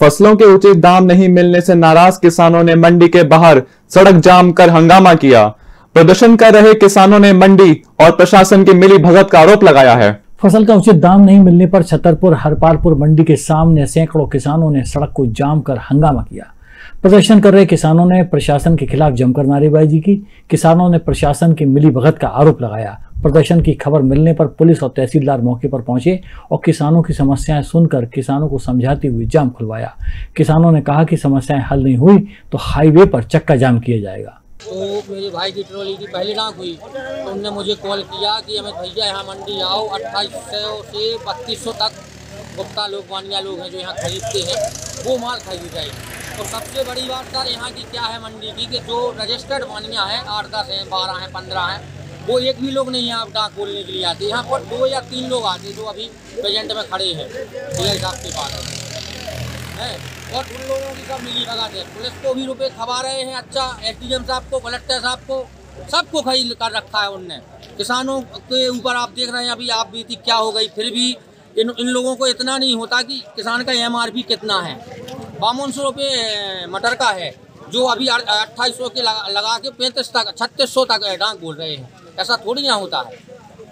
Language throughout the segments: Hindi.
फ़सलों के उचित दाम नहीं मिलने से नाराज़ किसानों ने मंडी के बाहर सड़क जाम कर हंगामा किया। प्रदर्शन कर रहे किसानों ने मंडी और प्रशासन की मिली भगत का आरोप लगाया है। फ़सल का उचित दाम नहीं मिलने पर छतरपुर, हरपालपुर मंडी के सामने सैकड़ों किसानों ने सड़क को जाम कर हंगामा किया। प्रदर्शन कर रहे किसानों ने प्रशासन के खिलाफ जमकर नारेबाजी की। किसानों ने प्रशासन की मिली भगत का आरोप लगाया। प्रदर्शन की खबर मिलने पर पुलिस और तहसीलदार मौके पर पहुँचे और किसानों की समस्याएँ सुनकर किसानों को समझाती हुई जाम खुलवाया। किसानों ने कहा कि समस्याएँ हल नहीं हुई तो हाईवे पर चक्का जाम किया जाएगा। तो मेरे भाई की ट्रॉली की पहली नाक हुई। तो उनने मुझे कॉल किया कि अमित भैया यहाँ मंडी आओ। अट्ठाईस सौ से बत्तीस सौ तक गुप्ता लोग वानिया लोग हैं जो यहाँ खरीदते हैं। वो माल खरीद जाएगी। तो सबसे बड़ी बात सर यहाँ की क्या है मंडी की कि जो रजिस्टर्ड वानिया है आठ, दस हैं, बारह हैं, पंद्रह हैं, वो एक भी लोग नहीं यहाँ डाक बोलने के लिए आते। यहाँ पर दो या तीन लोग आते जो अभी प्रेजेंट में खड़े हैं। डी साहब के पास है। और उन लोगों की सब मिली भगत है। पुलिस को भी रुपए खबा रहे हैं। अच्छा एस डी एम साहब को कलेक्टर साहब को, सबको खरीद कर रखा है उनने। किसानों के ऊपर आप देख रहे हैं, अभी आप बीती क्या हो गई? फिर भी इन इन लोगों को इतना नहीं होता कि किसान का एम आर पी कितना है। बावन सौ रुपये मटर का है जो अभी अट्ठाईस सौ के लगा, लगा के पैंतीस तक छत्तीस सौ तक डांक बोल रहे हैं। ऐसा थोड़ी ना होता है।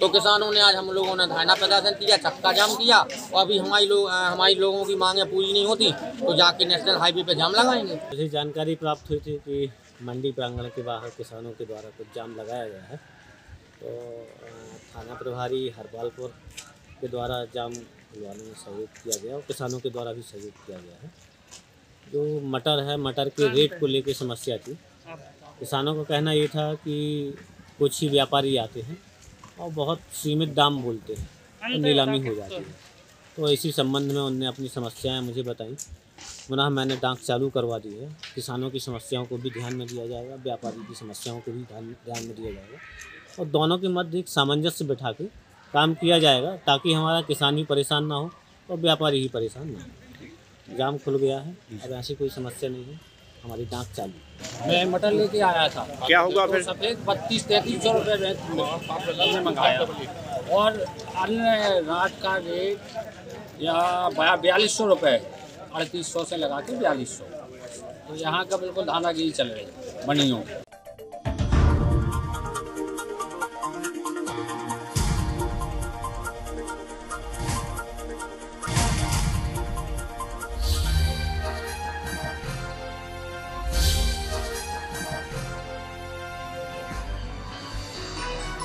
तो किसानों ने आज हम लोगों ने धारणा प्रदर्शन किया चक्का जाम किया और अभी हमारी लोग हमारी लोगों की मांगें पूरी नहीं होती तो जाके नेशनल हाईवे पे जाम लगाएँगे। मुझे जानकारी प्राप्त हुई थी कि मंडी प्रांगण के बाहर किसानों के द्वारा कुछ जाम लगाया गया है। तो थाना प्रभारी हरपालपुर के द्वारा जाम खुलवाने में सहयोग किया गया और किसानों के द्वारा भी सहयोग किया गया है। जो मटर है मटर के रेट को लेकर समस्या थी। किसानों का कहना ये था कि कुछ ही व्यापारी आते हैं और बहुत सीमित दाम बोलते हैं तो नीलामी हो जाती है। तो इसी संबंध में उनने अपनी समस्याएँ मुझे बताई। पुनः मैंने डांक चालू करवा दी है। किसानों की समस्याओं को भी ध्यान में दिया जाएगा व्यापारी की समस्याओं को भी ध्यान ध्यान में दिया जाएगा और दोनों के मध्य एक सामंजस्य बैठा के काम किया जाएगा ताकि हमारा किसान भी परेशान ना हो और व्यापारी ही परेशान ना हो। जाम खुल गया है। अब ऐसी कोई समस्या नहीं है। हमारी डांक चालू मैं मटर लेके आया था। क्या होगा फिर? सफ़ेद बत्तीस तैंतीस सौ रुपये में मंगाया। और अन्य रात का रेट यहाँ बयालीस सौ रुपये अड़तीस सौ से लगा के बयालीस सौ। तो यहाँ का बिल्कुल धाना धानागिरी चल रही है बनियों